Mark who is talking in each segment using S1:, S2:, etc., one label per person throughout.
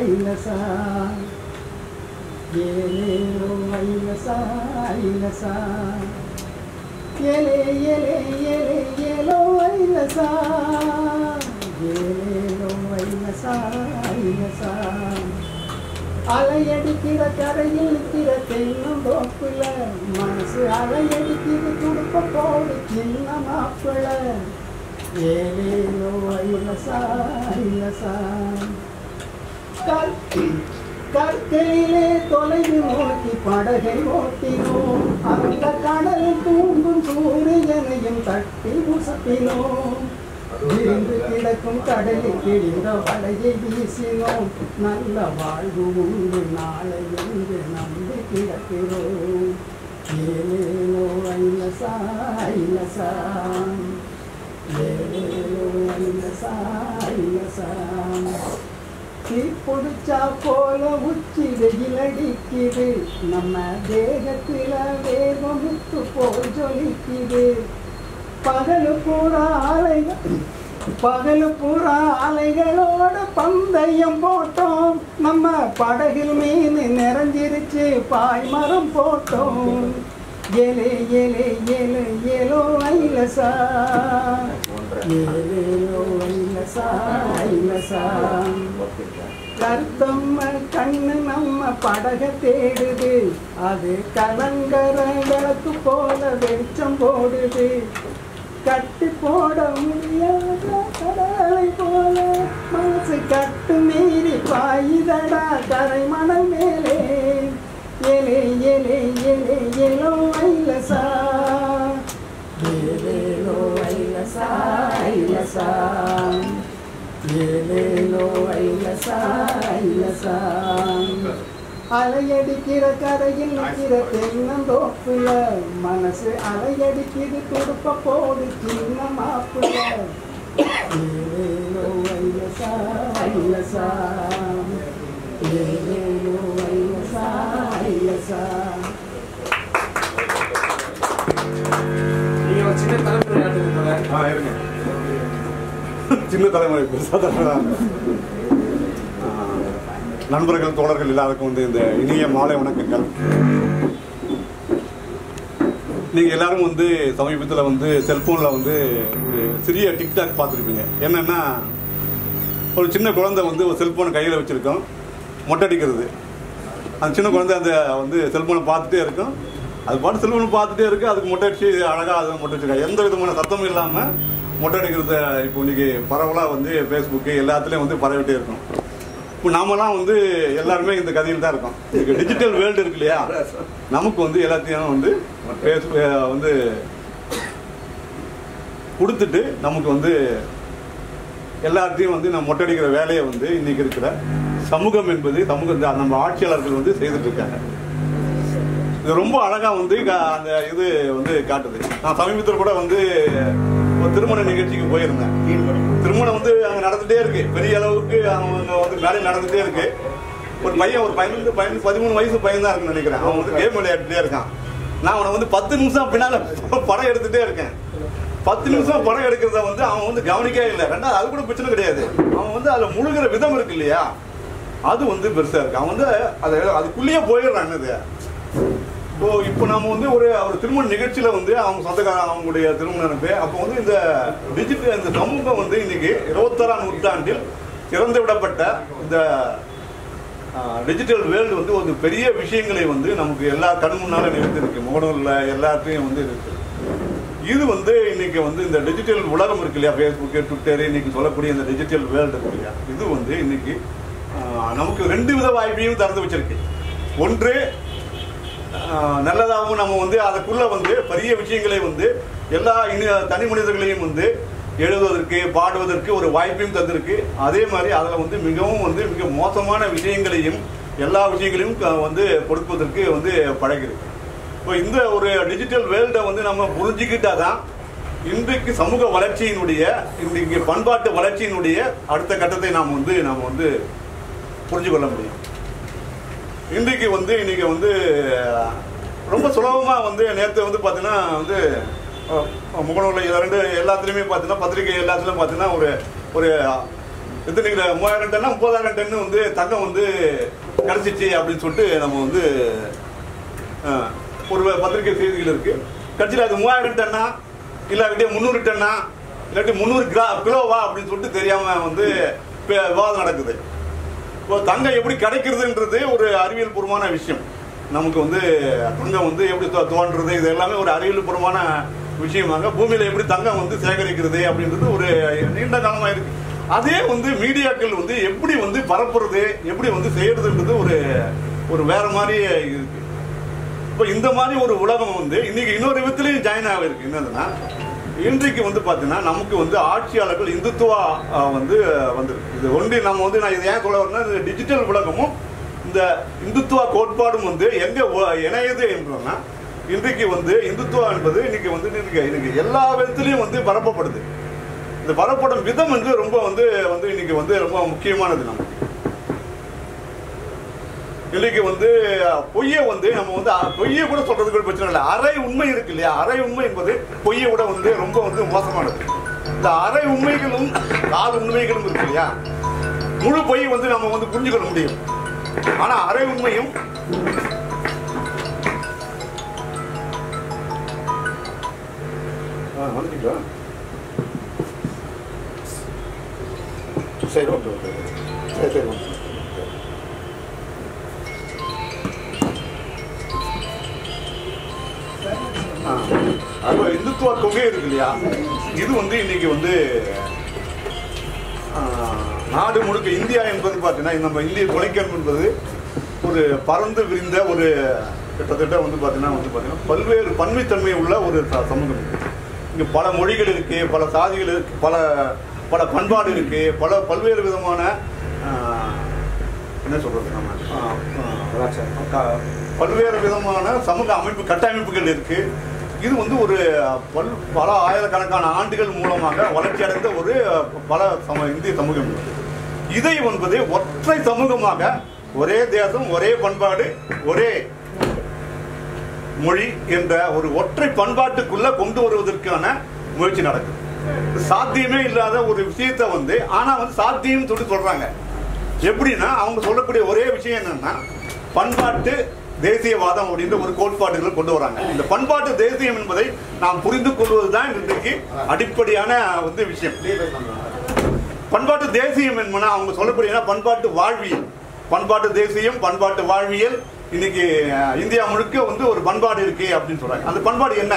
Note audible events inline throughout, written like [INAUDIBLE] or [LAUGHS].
S1: ஐலசா ஏலேலோ ஐலசா ஐலசா ஏலே ஏலே ஏலே ஏலோ ஐலசா ஏலேலோ ஐலசா ஐலசா அலையடிக்கிற கரையில் தென்னம் போக்குல மனசு அலையடிக்கிற துடுப்ப போடு சின்ன மாப்பிள்ள ஏலேலோ ஐலசா ஐலசா. கற்கையிலே தொலைவு நோக்கி படகை ஓட்டினோம். அந்த கடல் தூங்கும் சூரியனையும் தட்டி உசப்பினோம். விரிந்து கிடக்கும் கடலில் கிழிந்த வலையை வீசினோம். நல்ல வாழ்வு உண்டு நாளை என்று நம்பி கிடக்கிறோம். ஏலேலோ ஐலசா ஐலசா ஏலேலோ ஐலசா ஐலசா தீ பிடிச்சா போல உச்சி வெயில் அடிக்குது நம்ம தேகத்தில வேகம் முத்து போல் ஜொலிக்குது. பகலு பூரா அலைகள் பகலு பூரா அலைகளோட பந்தயம் போட்டோம். நம்ம படகில் மீன் நிறைஞ்சிருச்சு பாய்மரம் போட்டோம். ஏலே ஏலே ஏலே ஏலோ ஐலசா. ஏலேலோ ஐலசா ஐலசா கருத்தம்ம கண்ணு நம்ம படக தேடுது. அது கலங்கர விளக்கு போல வெளிச்சம் போடுது. கட்டி போட முடியாத கடலை போல மனசு கட்டு மீறி பாயுதடா கரை மணல் மேலே. எலே எலே எலே எலோ ஐலசா. ஏலேலோ ஐலசா ஐலசா. ஐலசா அலையடிக்கிற கரையில் நிற்கிற தென்னந்தோப்புல மனசு அலையடிக்கிது துடுப்ப போடு சின்ன மாப்புல. ஏலேலோ ஐலசா ஐலசா ஏலேலோ ஐலசா ஐலசா
S2: நீங்க சின்ன
S3: ஆ இருங்க. சின்ன தலைமுறை பெருசாக தலைமுறை நண்பர்கள் தோழர்கள் எல்லாருக்கும் வந்து இந்த இனிய மாலை வணக்கங்கள். நீங்கள் எல்லாரும் வந்து சமீபத்தில் வந்து செல்ஃபோனில் வந்து ஒரு சிறிய டிக்டாக் பார்த்துருப்பீங்க. என்னென்னா ஒரு சின்ன குழந்தை வந்து ஒரு செல்ஃபோனை கையில் வச்சுருக்கோம். மொட்டை அடிக்கிறது அந்த சின்ன குழந்தை அந்த வந்து செல்ஃபோனை பார்த்துட்டே இருக்கும். அது பாட்டு செல்ஃபோனை பார்த்துட்டே இருக்கு. அதுக்கு மொட்டை அடிச்சு அழகாக அதை மொட்டை வச்சுருக்காங்க எந்த விதமான சத்தமும் இல்லாமல் மொட்டை அடிக்கிறத இப்போ இன்னைக்கு பரவலாக வந்து ஃபேஸ்புக்கு எல்லாத்துலேயும் வந்து பரவிட்டே இருக்கும் இப்போ நாமெல்லாம் வந்து எல்லாருமே இந்த கதையில் தான் இருக்கோம். இன்னைக்கு டிஜிட்டல் வேர்ல்டு இருக்கு இல்லையா? நமக்கு வந்து எல்லாத்தையும் வந்து Facebook, வந்து கொடுத்துட்டு நமக்கு வந்து எல்லாத்தையும் வந்து நம்ம மொட்டடிக்கிற வேலையை வந்து இன்னைக்கு இருக்கிற சமூகம் என்பது சமூக நம்ம ஆட்சியாளர்கள் வந்து செய்துட்டு இருக்காங்க. இது ரொம்ப அழகாக வந்து கா- அந்த இது வந்து காட்டுது. நான் சமீபத்தில் கூட வந்து திருமண நிகழ்ச்சிக்கு போயிருந்தேன். திருமணம் வந்து அங்கே நடந்துட்டே இருக்கு. பெரிய அளவுக்கு அவங்க வந்து மேலே நடந்துட்டே இருக்கு. ஒரு பையன் ஒரு பதினஞ்சு பதினஞ்சு பதிமூணு வயசு பையன் தான் இருக்குன்னு நினைக்கிறேன். அவன் வந்து கேம் விளையாட்டுட்டே இருக்கான். நான் அவனை வந்து பத்து நிமிஷம் பின்னால [LAUGHS] படம் எடுத்துட்டே இருக்கேன். பத்து நிமிஷம் படம் எடுக்கிறத வந்து அவன் வந்து கவனிக்கவே இல்லை. ரெண்டாவது அது கூட பிரச்சனை கிடையாது. அவன் வந்து அதுல முழுகிற விதம் இருக்கு இல்லையா? அது வந்து பெருசா இருக்கு. அவன் வந்து அதை அதுக்குள்ளேயே போயிடுறான் என்னது? இப்போ இப்போ நம்ம வந்து ஒரு அவர் திருமண நிகழ்ச்சியில வந்து அவங்க சொந்தக்காரன் அவங்களுடைய திருமணம் திருமணனுக்கு அப்போ வந்து இந்த டிஜிட்டல் இந்த சமூகம் வந்து இன்னைக்கு இருபத்தாறாம் நூற்றாண்டில் திறந்து விடப்பட்ட இந்த டிஜிட்டல் வேர்ல்டு வந்து ஒரு பெரிய விஷயங்களை வந்து நமக்கு எல்லா கண் முன்னால நிறுத்திருக்கு முகநூலில் எல்லாத்தையும் வந்து இருக்கு இது வந்து இன்னைக்கு வந்து இந்த டிஜிட்டல் உலகம் இருக்கு இல்லையா? ஃபேஸ்புக்கு ட்விட்டர் இன்னைக்கு சொல்லக்கூடிய இந்த டிஜிட்டல் வேர்ல்டு இருக்கு இல்லையா? இது வந்து இன்னைக்கு நமக்கு ரெண்டு வித வாய்ப்பையும் திறந்து வச்சிருக்கு. ஒன்று நல்லதாகவும் நம்ம வந்து அதுக்குள்ளே வந்து பெரிய விஷயங்களை வந்து எல்லா இனி தனி மனிதர்களையும் வந்து எழுதுவதற்கு பாடுவதற்கு ஒரு வாய்ப்பையும் தந்திருக்கு. அதே மாதிரி அதில் வந்து மிகவும் வந்து மிக மோசமான விஷயங்களையும் எல்லா விஷயங்களையும் க- வந்து கொடுப்பதற்கு வந்து பழகிருக்கு. இப்போ இந்த ஒரு டிஜிட்டல் வேர்ல்டை வந்து நம்ம புரிஞ்சுக்கிட்டாதான் இன்றைக்கு சமூக வளர்ச்சியினுடைய இன்றைக்கு பண்பாட்டு வளர்ச்சியினுடைய அடுத்த கட்டத்தை நாம் வந்து நாம் வந்து புரிஞ்சு கொள்ள முடியும். இன்றைக்கு வந்து இன்னைக்கு வந்து ரொம்ப சுலபமாக வந்து நேற்று வந்து பார்த்தீங்கன்னா வந்து முகநூலில் ரெண்டு எல்லாத்துலேயுமே பார்த்தீங்கன்னா பத்திரிகை எல்லாத்துலேயும் பார்த்தீங்கன்னா ஒரு ஒரு எத்தனை மூவாயிரம் டன்னா முப்பதாயிரம் டன்னு வந்து தங்கம் வந்து கிடச்சிச்சு அப்படின்னு சொல்லிட்டு நம்ம வந்து ஒரு பத்திரிகை செய்திகள் இருக்குது கட்சியில் அது மூவாயிரம் டன்னா இல்லாட்டி முந்நூறு டன்னா இல்லாட்டி முந்நூறு கிலோ கிலோவா அப்படின்னு சொல்லிட்டு தெரியாமல் வந்து விவாதம் நடக்குது. தங்கம் எப்படி கிடைக்கிறதுன்றது ஒரு அறிவியல் பூர்வமான விஷயம். நமக்கு வந்து தங்கம் வந்து எப்படி தோன்றது இது எல்லாமே ஒரு அறிவியல் பூர்வமான விஷயமாக பூமியில எப்படி தங்கம் வந்து சேகரிக்கிறது அப்படின்றது ஒரு நீண்ட காலமாக இருக்கு. அதே வந்து மீடியாக்கள் வந்து எப்படி வந்து பரப்புறது எப்படி வந்து செய்யறதுன்றது ஒரு ஒரு வேற மாதிரி இருக்கு. இப்போ இந்த மாதிரி ஒரு உலகம் வந்து இன்னைக்கு இன்னொரு விதத்திலையும் ஜாயின் ஆகிருக்கு என்னதுன்னா இன்றைக்கு வந்து பார்த்தீங்கன்னா நமக்கு வந்து ஆட்சியாளர்கள் இந்துத்துவா வந்து வந்திருக்கு இது ஒன்றி நம்ம வந்து நான் இது ஏன் சொல்ல வரேன்னா இந்த டிஜிட்டல் உலகமும் இந்த இந்துத்துவா கோட்பாடும் வந்து எங்கே இணையது என்றோம்னா இன்றைக்கு வந்து இந்துத்துவா என்பது இன்னைக்கு வந்து இன்னைக்கு இன்னைக்கு எல்லா விதத்துலையும் வந்து பரப்பப்படுது. இந்த பரப்படும் விதம் வந்து ரொம்ப வந்து வந்து இன்னைக்கு வந்து ரொம்ப முக்கியமானது நமக்கு. இன்னைக்கு வந்து பொய்யை வந்து நம்ம வந்து பொய்யை கூட சொல்றதுக்கு ஒரு பிரச்சனை இல்லை அரை உண்மை இருக்கு இல்லையா அரை உண்மை என்பது பொய்யை விட வந்து ரொம்ப வந்து மோசமானது இந்த அரை உண்மைகளும் கால் உண்மைகளும் இருக்கு இல்லையா முழு பொய் வந்து நம்ம வந்து புரிஞ்சுக்கொள்ள முடியும் ஆனா அரை உண்மையும் வந்துட்டீங்களா? சரி ஓகே ஓகே சரி சரி ஓகே அப்போ இந்துத்துவ கொள்கை இருக்கு இல்லையா இது வந்து இன்னைக்கு வந்து நாடு முழுக்க இந்தியா என்பது பார்த்தீங்கன்னா நம்ம இந்திய துணைக்கண் என்பது ஒரு பறந்து விரிந்த ஒரு கிட்டத்தட்ட வந்து பார்த்தீங்கன்னா வந்து பார்த்தீங்கன்னா பல்வேறு பன்மைத்தன்மை உள்ள ஒரு சமூகம் இங்கே பல மொழிகள் இருக்கு பல சாதிகள் இருக்கு பல பல பண்பாடு இருக்கு பல பல்வேறு விதமான என்ன சொல்றது நம்ம? பல்வேறு விதமான சமூக அமைப்பு கட்டமைப்புகள் இருக்கு. இது வந்து ஒரு பல் பல ஆயிரக்கணக்கான ஆண்டுகள் மூலமாக வளர்ச்சி அடைந்த ஒரு பல சம இந்திய சமூகம். இதை என்பது ஒற்றை சமூகமாக ஒரே தேசம் ஒரே பண்பாடு ஒரே மொழி என்ற ஒரு ஒற்றை பண்பாட்டுக்குள்ள கொண்டு வருவதற்கான முயற்சி நடக்குது. சாத்தியமே இல்லாத ஒரு விஷயத்தை வந்து ஆனா வந்து சாத்தியம் சொல்லி சொல்றாங்க. எப்படின்னா அவங்க சொல்லக்கூடிய ஒரே விஷயம் என்னன்னா பண்பாட்டு தேசியவாதம் அப்படின்ற ஒரு கோட்பாடுகளை கொண்டு வராங்க. இந்த பண்பாட்டு தேசியம் என்பதை நாம் புரிந்து கொள்வதுதான் இன்றைக்கு அடிப்படையான வந்து விஷயம். பண்பாட்டு தேசியம் என்பன அவங்க சொல்லக்கூடிய பண்பாட்டு வாழ்வியல். பண்பாட்டு தேசியம் பண்பாட்டு வாழ்வியல். இன்னைக்கு இந்தியா முழுக்க வந்து ஒரு பண்பாடு இருக்கு அப்படின்னு சொல்றாங்க. அந்த பண்பாடு என்ன?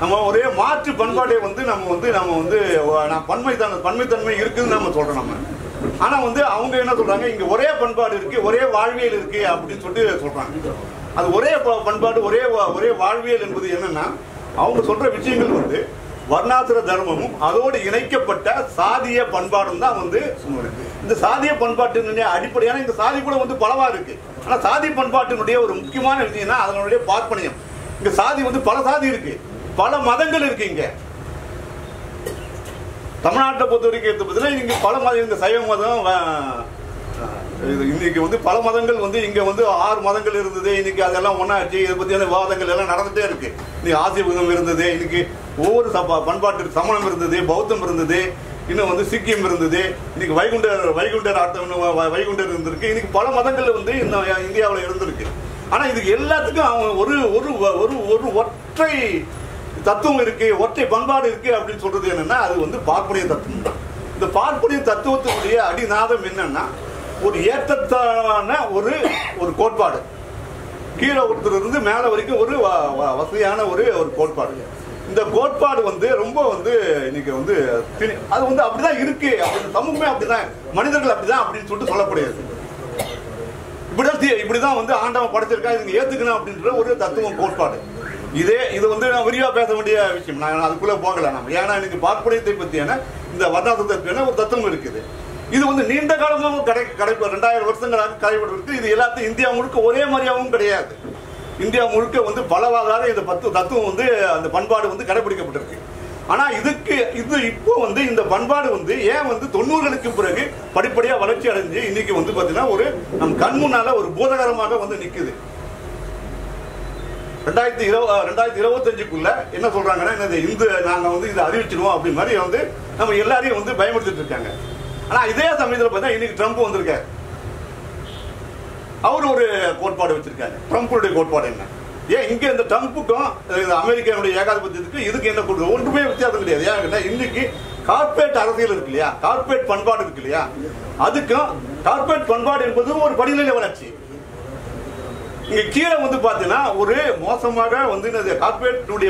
S3: நம்ம ஒரே மாற்று பண்பாடே வந்து நம்ம வந்து நம்ம வந்து நான் பன்மைத்தன்மை பன்மைத்தன்மை இருக்குதுன்னு நம்ம சொல்றோம் நம்ம. ஆனா வந்து அவங்க என்ன சொல்றாங்க இங்க ஒரே பண்பாடு இருக்கு ஒரே வாழ்வியல் இருக்கு அப்படின்னு சொல்லிட்டு சொல்றாங்க. அது ஒரே ப- பண்பாடு ஒரே வா- ஒரே வாழ்வியல் என்பது என்னன்னா அவங்க சொல்ற விஷயங்கள் வந்து வர்ணாசுர தர்மமும் அதோடு இணைக்கப்பட்ட சாதிய பண்பாடும் தான் வந்து இந்த சாதிய பண்பாட்டினுடைய அடிப்படையான இந்த சாதி கூட வந்து பலவா இருக்கு. ஆனா சாதி பண்பாட்டினுடைய ஒரு முக்கியமான விஷயம்னா அதனுடைய பார்ப்பனியம். இங்க சாதி வந்து பல சாதி இருக்கு. பல மதங்கள் இருக்கு இங்க. தமிழ்நாட்டை பொறுத்த வரைக்கும் எடுத்து பார்த்தீங்கன்னா இங்கே பல மதம் இந்த சைவ மதம் இன்னைக்கு வந்து பல மதங்கள் வந்து இங்க வந்து ஆறு மதங்கள் இருந்தது. இன்னைக்கு அதெல்லாம் ஒன்னாச்சு இதை பத்தியான விவாதங்கள் எல்லாம் நடந்துட்டே இருக்கு. இன்னைக்கு ஆசிய இருந்தது. இன்னைக்கு ஒவ்வொரு சபா பண்பாட்டு சமணம் இருந்தது பௌத்தம் இருந்தது இன்னும் வந்து சிக்கியம் இருந்தது. இன்னைக்கு வைகுண்டர் வைகுண்டர் ஆட்டம் வ- வைகுண்டர் இருந்திருக்கு. இன்னைக்கு பல மதங்கள் வந்து இந்த இந்தியாவில் இருந்திருக்கு. ஆனா இதுக்கு எல்லாத்துக்கும் அவங்க ஒரு ஒரு ஒரு ஒரு ஒற்றை தத்துவம் இருக்கு ஒற்றை பண்பாடு இருக்கு அப்படின்னு சொல்றது என்னன்னா அது வந்து பார்ப்புடைய தத்துவம் தான். இந்த பார்ப்புடைய தத்துவத்தினுடைய அடிநாதம் என்னன்னா ஒரு ஏற்றத்தான ஒரு ஒரு கோட்பாடு. கீழே ஒருத்தர் இருந்து மேலே வரைக்கும் ஒரு வ- வசதியான ஒரு ஒரு கோட்பாடு. இந்த கோட்பாடு வந்து ரொம்ப வந்து இன்னைக்கு வந்து திணி- அது வந்து அப்படிதான் இருக்கு அப்படி சமூகமே அப்படிதான் மனிதர்கள் அப்படிதான் அப்படின்னு சொல்லிட்டு சொல்லப்படுகிறது இப்படிதான் இப்படிதான் வந்து ஆண்டவன் படைச்சிருக்கா இதுங்க ஏத்துக்கணும் அப்படின்ற ஒரு தத்துவம் கோட்பாடு. இதே இது வந்து நான் விரிவாக பேச வேண்டிய விஷயம். நான் அதுக்குள்ளே போகல நம்ம ஏன்னா இன்னைக்கு பார்ப்பனியத்தை பற்றியான இந்த வர்ணாசத்திற்கான ஒரு தத்துவம் இருக்குது. இது வந்து நீண்ட காலமாக கடை கடைப்ப ரெண்டாயிரம் வருஷங்களாக கடைபிடிருக்கு இது எல்லாத்தையும் இந்தியா முழுக்க ஒரே மாதிரியாகவும் கிடையாது. இந்தியா முழுக்க வந்து பலவாதார இந்த பத்து தத்துவம் வந்து அந்த பண்பாடு வந்து கடைபிடிக்கப்பட்டிருக்கு. ஆனால் இதுக்கு இது இப்போ வந்து இந்த பண்பாடு வந்து ஏன் வந்து தொண்ணூறுகளுக்கு பிறகு படிப்படியாக வளர்ச்சி அடைஞ்சு இன்னைக்கு வந்து பார்த்தீங்கன்னா ஒரு நம் கண் முன்னால் ஒரு பூதகரமாக வந்து நிற்குது ரெண்டாயிரத்தி இருப ரெண்டாயிரத்தி இருபத்தஞ்சுக்குள்ள என்ன சொல்றாங்கன்னா என்னது இந்து வந்து இதை அறிவிச்சிடுவோம் அப்படி மாதிரி வந்து நம்ம எல்லாரையும் வந்து பயமுறுத்திட்டு இருக்காங்க. ஆனா இதே சமயத்தில் பார்த்தா இன்னைக்கு ட்ரம்ப் வந்திருக்காரு. அவர் ஒரு கோட்பாடு வச்சிருக்காரு. ட்ரம்ப்புடைய கோட்பாடு என்ன? ஏன் இங்க இந்த ட்ரம்ப்புக்கும் அமெரிக்காவுடைய ஏகாதிபத்தியத்துக்கு இதுக்கு என்ன கொடுக்குது ஒன்றுமே வித்தியாசம் கிடையாது. ஏன் இன்னைக்கு கார்ப்பரேட் அரசியல் இருக்கு இல்லையா? கார்ப்பரேட் பண்பாடு இருக்கு இல்லையா? அதுக்கும் கார்ப்பரேட் பண்பாடு என்பது ஒரு படிநிலை வளர்ச்சி. இங்க கீழே வந்து பாத்தீங்கன்னா ஒரு மோசமாக வந்து இந்த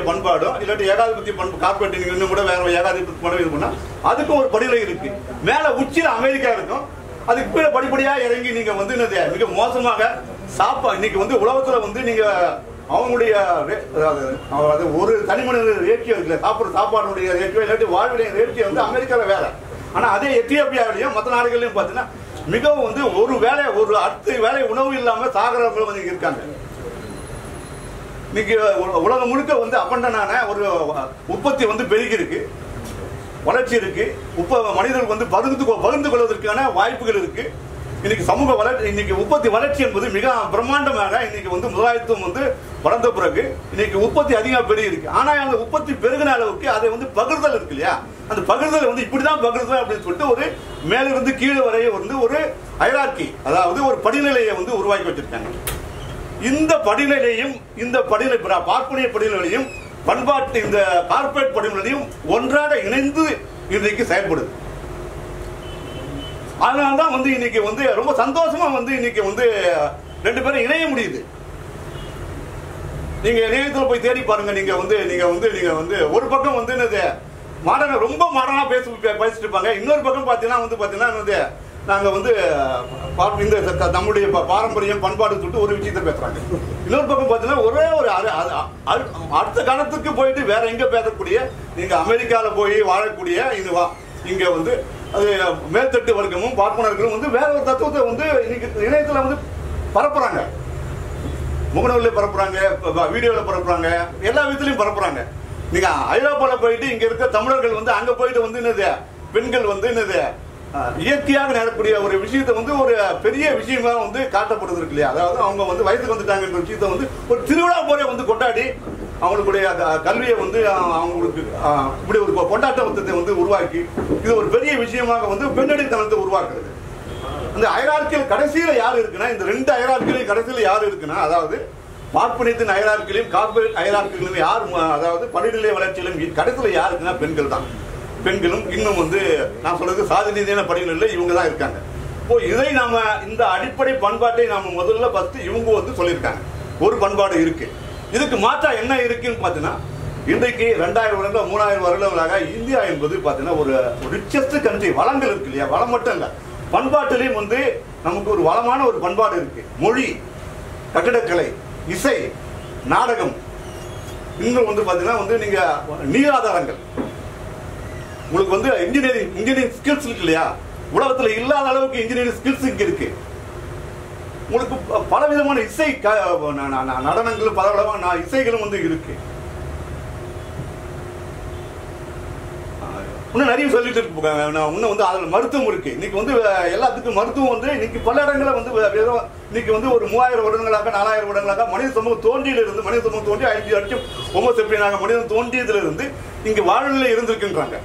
S3: பண்பாடும் இல்லாட்டி ஏகாதிபத்திய பண்பு கார்பரேட் இன்னும் கூட வேற ஏகாதிபத்திய பண்பு இது பண்ணா அதுக்கும் ஒரு படிநிலை இருக்கு. மேல உச்சியில அமெரிக்கா இருக்கும். அதுக்கு கீழே படிப்படியா இறங்கி நீங்க வந்து என்னது மிக மோசமாக சாப்பா இன்னைக்கு வந்து உலகத்துல வந்து நீங்க அவங்களுடைய அதாவது ஒரு தனி மனித ரேட்டியோ இருக்குல்ல சாப்பிட்ற சாப்பாடுடைய ரேட்டியோ இல்லாட்டி வாழ்வுடைய ரேட்டியோ வந்து அமெரிக்கால வேற. ஆனா அதே எத்தியோப்பியாவிலையும் மற்ற நாடுகள்லயும் பாத்தீங்கன்னா மிகவும் வந்து ஒரு வேலை ஒரு அடுத்த வேலை உணவு இல்லாம சாகரவங்க வந்து இருக்காங்க. இன்னைக்கு உலகம் முழுக்க வந்து அபண்டனான ஒரு உற்பத்தி வந்து பெருகி இருக்கு. வளர்ச்சி இருக்கு. உப்ப மனிதர்கள் வந்து பகிர்ந்து கொ- பகிர்ந்து கொள்வதற்கான வாய்ப்புகள் இருக்கு. இன்னைக்கு சமூக வளர்ச்சி இன்னைக்கு உற்பத்தி வளர்ச்சி என்பது மிக பிரம்மாண்டமாக இன்னைக்கு வந்து முதலாளித்துவம் வந்து வளர்ந்த பிறகு இன்னைக்கு உற்பத்தி அதிகமாக பெருகி இருக்கு ஆனா அந்த உற்பத்தி பெருகின அளவுக்கு அதை வந்து பகிர்தல் இருக்கு இல்லையா? அந்த பகிர்தல் வந்து இப்படிதான் பகிர்தல் அப்படின்னு சொல்லிட்டு ஒரு மேலிருந்து கீழே வரைய வந்து ஒரு ஹைரார்கி அதாவது ஒரு படிநிலையை வந்து உருவாக்கி வச்சிருக்காங்க. இந்த படிநிலையும் இந்த படிநிலை பார்ப்பனிய படிநிலையும் பண்பாட்டு இந்த கார்ப்பரேட் படிநிலையும் ஒன்றாக இணைந்து இன்றைக்கு செயல்படுது. அதனால தான் வந்து இன்னைக்கு வந்து ரொம்ப சந்தோஷமா வந்து இன்னைக்கு வந்து ரெண்டு பேரும் இணைய முடியுது. நீங்க இணையத்தில் போய் தேடி பாருங்க நீங்க வந்து நீங்க வந்து நீங்க வந்து ஒரு பக்கம் வந்து என்னது மாடர்ன ரொம்ப மாடர்னா பேசி பேசிட்டு இருப்பாங்க. இன்னொரு பக்கம் பாத்தீங்கன்னா வந்து பாத்தீங்கன்னா என்னது நாங்க வந்து பா- இந்த த- நம்முடைய ப- பாரம்பரியம் பண்பாடு சொல்லிட்டு ஒரு விஷயத்தை பேசுறாங்க. இன்னொரு பக்கம் பார்த்தீங்கன்னா ஒரே ஒரு அரு- அடுத்த காலத்துக்கு போயிட்டு வேற எங்க பேசக்கூடிய நீங்க அமெரிக்கால போய் வாழக்கூடிய இது வா- இங்க வந்து அது மேல்தட்டு வர்க்கமும் பார்ப்பனர்களும் வந்து வேற ஒரு தத்துவத்தை வந்து இன்னைக்கு இணையத்தில் வந்து பரப்புறாங்க. முகநூல்ல பரப்புறாங்க வீடியோவில் பரப்புறாங்க எல்லா விதத்துலையும் பரப்புறாங்க. நீங்கள் ஐரோப்பாவில் போயிட்டு இங்கே இருக்க தமிழர்கள் வந்து அங்கே போயிட்டு வந்து என்னது? பெண்கள் வந்து என்னது? இயற்கையாக நடக்கக்கூடிய ஒரு விஷயத்தை வந்து ஒரு பெரிய விஷயமா வந்து காட்டப்படுது இருக்கு இல்லையா? அதாவது அவங்க வந்து வயசுக்கு வந்துட்டாங்கன்ற விஷயத்தை வந்து ஒரு திருவிழா போல வந்து கொண்டாடி அவங்களுடைய அந்த கல்வியை வந்து அவங்களுக்கு இப்படி ஒரு கொண்டாட்டத்தை வந்து உருவாக்கி இது ஒரு பெரிய விஷயமாக வந்து பெண்ணடித்தனத்தை உருவாக்குறது. அந்த ஐரார்க்கியல் கடைசியில் யார் இருக்குன்னா இந்த ரெண்டு ஐரார்க்கியலையும் கடைசியில் யார் இருக்குன்னா அதாவது பார்ப்பனியத்தின் ஐரார்க்கியலையும் கார்பரேட் ஐரார்க்கியலையும் யார் அதாவது படிநிலை வளர்ச்சியிலும் கடைசியில் யார் இருக்குன்னா பெண்கள் தான். பெண்களும் இன்னும் வந்து நான் சொல்றது சாதி ரீதியான படிநிலையில் இவங்க தான் இருக்காங்க. இப்போ இதை நாம இந்த அடிப்படை பண்பாட்டை நாம முதல்ல ஃபர்ஸ்ட் இவங்க வந்து சொல்லியிருக்காங்க. ஒரு பண்பாடு இருக்குது இதுக்கு மாற்றா என்ன இருக்குன்னு பார்த்தீங்கன்னா இன்றைக்கு ரெண்டாயிரம் வருடம் மூணாயிரம் வருடங்களாக இந்தியா என்பது பார்த்தீங்கன்னா ஒரு ரிச்சஸ்ட் கண்ட்ரி வளங்கள் இருக்கு இல்லையா? வளம் மட்டும் இல்லை. பண்பாட்டிலையும் வந்து நமக்கு ஒரு வளமான ஒரு பண்பாடு இருக்கு. மொழி கட்டிடக்கலை இசை நாடகம். இன்னும் வந்து பார்த்தீங்கன்னா வந்து நீங்க நீராதாரங்கள் உங்களுக்கு வந்து இன்ஜினியரிங் இன்ஜினியரிங் ஸ்கில்ஸ் இருக்கு இல்லையா? உலகத்தில் இல்லாத அளவுக்கு இன்ஜினியரிங் ஸ்கில்ஸ் இங்கே இருக்குது உங்களுக்கு பல விதமான இசை க- நடனங்களும் பல விதமான இசைகளும் வந்து இருக்கு. இன்னும் நிறைய சொல்லிட்டு இருக்காங்க நான் இன்னும் வந்து அதில் மருத்துவம் இருக்கு. இன்னைக்கு வந்து எல்லாத்துக்கும் மருத்துவம் வந்து இன்னைக்கு பல இடங்களில் வந்து வெறும் இன்னைக்கு வந்து ஒரு மூவாயிரம் வருடங்களாக நாலாயிரம் வருடங்களாக மனித சமூகம் தோன்றியிலிருந்து மனித சமூகம் தோன்றி ஐந்து அடிச்சு ஒம்பது செப்பினாங்க. மனிதன் தோன்றியதிலிருந்து இங்கே வாழ்நிலை இருந்திருக்கின்றாங்க.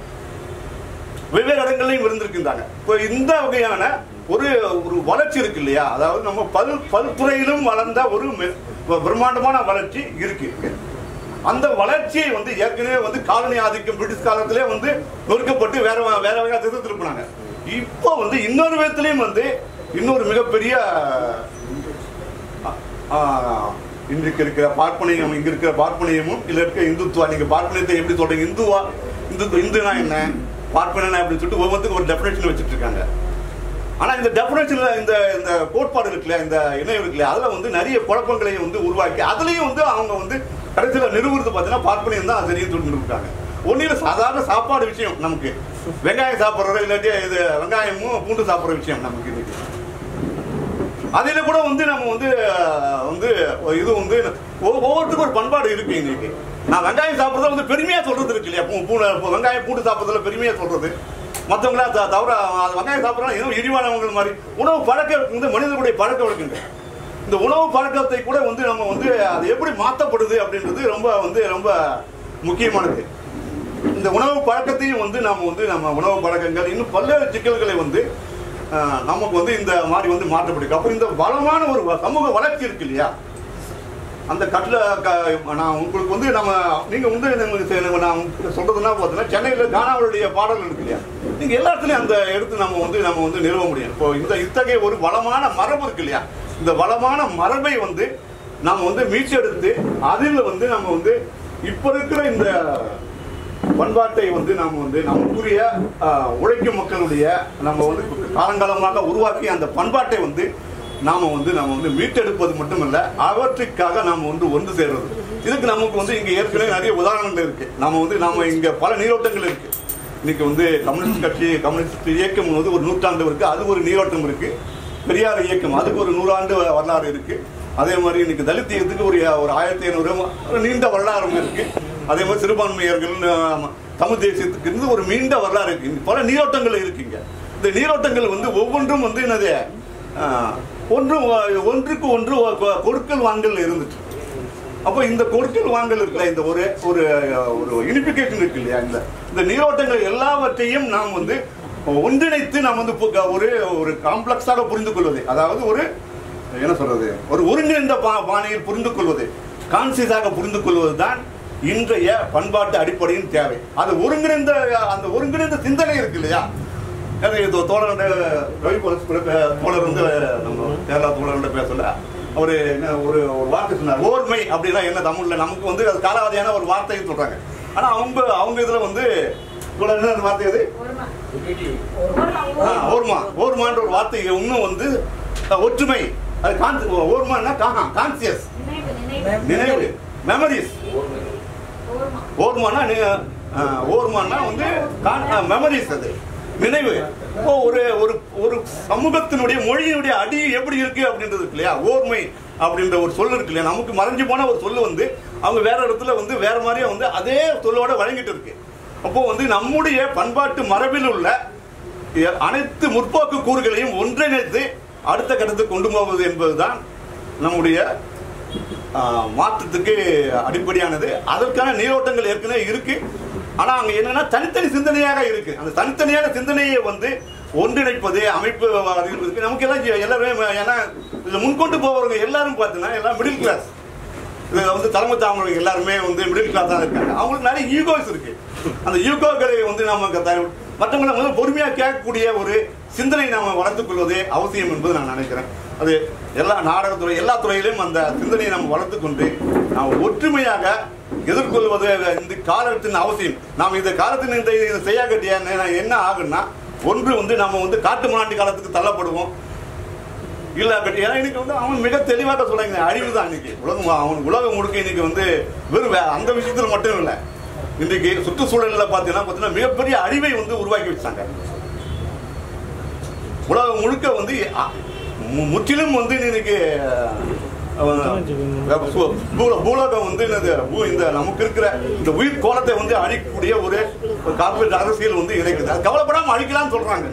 S3: வெவ்வேறு இடங்கள்லையும் இருந்திருக்கின்றாங்க. இப்போ இந்த வகையான ஒரு ஒரு வளர்ச்சி இருக்கு இல்லையா? அதாவது நம்ம பல் பல்துறையிலும் வளர்ந்த ஒரு மெ- பிரம்மாண்டமான வளர்ச்சி இருக்கு. அந்த வளர்ச்சியை வந்து ஏற்கனவே வந்து காலனி ஆதிக்கம் பிரிட்டிஷ் காலத்திலே வந்து நொறுக்கப்பட்டு வேற வேற வகையாக திசை திருப்பினாங்க இப்போ வந்து இன்னொரு விதத்துலையும் வந்து இன்னொரு மிகப்பெரிய இன்றைக்கு இருக்கிற பார்ப்பனையும் இங்க இருக்கிற பார்ப்பனியமும் இல்லை இருக்க இந்துத்துவா நீங்க பார்ப்பனியத்தை எப்படி சொல்றீங்க? இந்துவா இந்து இந்துனா என்ன? பார்ப்பனா அப்படின்னு சொல்லிட்டு ஒவ்வொருத்துக்கும் ஒரு டெஃபினேஷன் வச்சுட்டு இருக்காங்க. ஆனால் இந்த டெஃபினேஷனில் இந்த இந்த கோட்பாடு இருக்குல்ல இந்த இணையம் இருக்குல்ல அதில் வந்து நிறைய குழப்பங்களை வந்து உருவாக்கி அதுலேயும் வந்து அவங்க வந்து கடைசியில் நிறுவனத்து பார்த்தீங்கன்னா பார்ப்பனையும் தான் சரின்னு சொல்லி நிறுவிட்டாங்க ஒன்னில சாதாரண சாப்பாடு விஷயம் நமக்கு. வெங்காயம் சாப்பிட்றது இல்லாட்டி இது வெங்காயமும் பூண்டு சாப்பிட்ற விஷயம் நமக்கு இன்னைக்கு அதில் கூட வந்து நம்ம வந்து வந்து இது வந்து ஒவ்வொருத்துக்கும் ஒரு பண்பாடு இருக்கு இன்னைக்கு நான் வெங்காயம் சாப்பிட்றத வந்து பெருமையாக சொல்றது இருக்கு இல்லையா? பூ- பூ- வெங்காயம் பூண்டு சாப்பிட்றதுல பெருமையாக சொல்றது. மற்றவங்களா தவிர வெங்காயம் சாப்பிட்றாங்க இன்னும் இழிவானவங்க மாதிரி. உணவு பழக்க வந்து மனிதர்களுடைய பழக்க வழக்கங்கள். இந்த உணவு பழக்கத்தை கூட வந்து நம்ம வந்து அது எப்படி மாற்றப்படுது அப்படின்றது ரொம்ப வந்து ரொம்ப முக்கியமானது. இந்த உணவு பழக்கத்தையும் வந்து நம்ம வந்து நம்ம உணவு பழக்கங்கள் இன்னும் பல்வேறு சிக்கல்களை வந்து நமக்கு வந்து இந்த மாதிரி வந்து மாற்றப்படுது. அப்புறம் இந்த வளமான ஒரு வ- சமூக வளர்ச்சி இருக்கு இல்லையா? அந்த கட்டில க- நான் உங்களுக்கு வந்து நம்ம நீங்க வந்து நமக்கு நான் சொல்றதுன்னா பார்த்தீங்கன்னா சென்னையில் கானாவுடைய பாடல் இருக்கு இல்லையா? நீங்க எல்லா இடத்துலையும் அந்த எடுத்து நம்ம வந்து நம்ம வந்து நிறுவ முடியும். இப்போ இந்த இத்தகைய ஒரு வளமான மரபு இருக்கு இல்லையா? இந்த வளமான மரபை வந்து நம்ம வந்து மீச்செடுத்து அதில் வந்து நம்ம வந்து இப்ப இருக்கிற இந்த பண்பாட்டை வந்து நாம் வந்து நமக்குரிய உழைக்கும் மக்களுடைய நம்ம வந்து காலங்காலமாக உருவாக்கிய அந்த பண்பாட்டை வந்து நாம வந்து நாம வந்து மீட்டெடுப்பது மட்டுமல்ல அவற்றுக்காக நாம வந்து ஒன்று சேர்றது இதுக்கு நமக்கு வந்து இங்க ஏற்கனவே நிறைய உதாரணங்கள் இருக்கு. நாம வந்து நாம இங்க பல நீரோட்டங்கள் இருக்கு. இன்னைக்கு வந்து கம்யூனிஸ்ட் கட்சி கம்யூனிஸ்ட் இயக்கம் வந்து ஒரு நூற்றாண்டு இருக்கு. அது ஒரு நீரோட்டம் இருக்கு. பெரியார் இயக்கம் அதுக்கு ஒரு நூறாண்டு வரலாறு இருக்கு. அதே மாதிரி இன்னைக்கு தலித் இயக்கத்துக்கு ஒரு ஒரு ஆயிரத்தி ஐநூறு ஒரு நீண்ட வரலாறு இருக்கு. அதே மாதிரி சிறுபான்மையர்கள் தமிழ் தேசியத்துக்கு இருந்து ஒரு நீண்ட வரலாறு இருக்கு. பல நீரோட்டங்கள் இருக்குங்க இந்த நீரோட்டங்கள் வந்து ஒவ்வொன்றும் வந்து என்னது ஒன்று ஒன்றுக்கு ஒன்று கொடுக்கல் வாங்கல் இருந்துச்சு அப்போ இந்த கொடுக்கல் வாங்கல் இருக்குல்ல இந்த ஒரு ஒரு ஒரு யூனிபிகேஷன் இருக்கு இல்லையா இந்த இந்த நீரோட்டங்கள் எல்லாவற்றையும் நாம் வந்து ஒன்றிணைத்து நாம் வந்து ஒரு ஒரு காம்ப்ளெக்ஸாக புரிந்து கொள்வது அதாவது ஒரு என்ன சொல்றது ஒரு ஒருங்கிணைந்த பா- பாணியில் புரிந்து கொள்வது கான்சியஸாக புரிந்து கொள்வது தான் இன்றைய பண்பாட்டு அடிப்படையின் தேவை. அது ஒருங்கிணைந்த அந்த ஒருங்கிணைந்த சிந்தனை இருக்கு இல்லையா அது இது தோழர் ரவி தோழர் வந்து நம்ம கேரளா தோழர்கிட்ட பேசல. அவரு என்ன ஒரு ஒரு வார்த்தை சொன்னார் ஓர்மை அப்படின்னா என்ன தமிழ்ல? நமக்கு வந்து அது காலாவதியான ஒரு வார்த்தைன்னு சொல்றாங்க. ஆனா அவங்க அவங்க இதுல வந்து தோழர் என்ன வார்த்தை அது? ஆ, ஓர்மா. ஓர்மான்ற ஒரு வார்த்தை இன்னும் வந்து ஒற்றுமை. அது கான்சி ஓர்மான்னா கான்சியஸ் நினைவு. மெமரிஸ் ஓர்மானா ஓர்மானா வந்து மெமரிஸ் அது. நினைவு. இப்போ ஒரு ஒரு ஒரு சமூகத்தினுடைய மொழியினுடைய அடி எப்படி இருக்கு அப்படின்றது இருக்கு இல்லையா? ஓர்மை அப்படின்ற ஒரு சொல் இருக்கு இல்லையா? நமக்கு மறைஞ்சு போன ஒரு சொல்லு வந்து அவங்க வேற இடத்துல வந்து வேற மாதிரியே வந்து அதே சொல்லோட வழங்கிட்டு இருக்கு. அப்போ வந்து நம்முடைய பண்பாட்டு மரபில் உள்ள அனைத்து முற்போக்கு கூறுகளையும் ஒன்றிணைத்து அடுத்த கட்டத்துக்கு கொண்டு போவது என்பதுதான் நம்முடைய மாற்றத்துக்கு அடிப்படையானது. அதற்கான நீரோட்டங்கள் ஏற்கனவே இருக்கு. ஆனால் அங்கே என்னன்னா தனித்தனி சிந்தனையாக இருக்கு. அந்த தனித்தனியான சிந்தனையை வந்து ஒன்றிணைப்பது அமைப்பு இருக்கு நமக்கு எல்லாம் எல்லாருமே ஏன்னா இதில் முன்கொண்டு போகிறவங்க எல்லாரும் பார்த்தீங்கன்னா எல்லாம் மிடில் கிளாஸ் இதில் வந்து தலைமை தாமரை எல்லாருமே வந்து மிடில் கிளாஸ் தான் இருக்காங்க. அவங்களுக்கு நிறைய ஈகோஸ் இருக்கு. அந்த ஈகோக்களை வந்து நம்ம மற்றவங்களை வந்து பொறுமையாக கேட்கக்கூடிய ஒரு சிந்தனை நாம் வளர்த்துக்கொள்வதே அவசியம் என்பது நான் நினைக்கிறேன். அது எல்லா நாடகத்துறை எல்லா துறையிலும் அந்த சிந்தனையை நம்ம வளர்த்துக்கொண்டு நாம் ஒற்றுமையாக எதிர்கொள்வது இந்த காலத்தின் அவசியம். நாம் இந்த காலத்தின் இந்த இதை என்ன ஆகுன்னா ஒன்று வந்து நம்ம வந்து காட்டு முன்னாடி காலத்துக்கு தள்ளப்படுவோம். இல்ல கட்டி ஏன்னா இன்னைக்கு வந்து அவன் மிக தெளிவாக சொல்லுங்க அழிவு தான் இன்னைக்கு. உலகம் அவன் உலகம் முழுக்க இன்னைக்கு வந்து வெறும் அந்த விஷயத்துல மட்டும் இல்லை. இன்னைக்கு சுற்றுச்சூழலில் பார்த்தீங்கன்னா பாத்தீங்கன்னா மிகப்பெரிய அழிவை வந்து உருவாக்கி வச்சாங்க உலகம் முழுக்க வந்து மு- முற்றிலும் வந்து இன்னைக்கு பூலோகம் வந்து என்னது? இந்த நமக்கு இருக்கிற இந்த உயிர் கோலத்தை வந்து அழிக்கக்கூடிய ஒரு கார்பரேட் அரசியல் வந்து இணைக்குது. அது கவலைப்படாம அழிக்கலாம்னு சொல்றாங்க.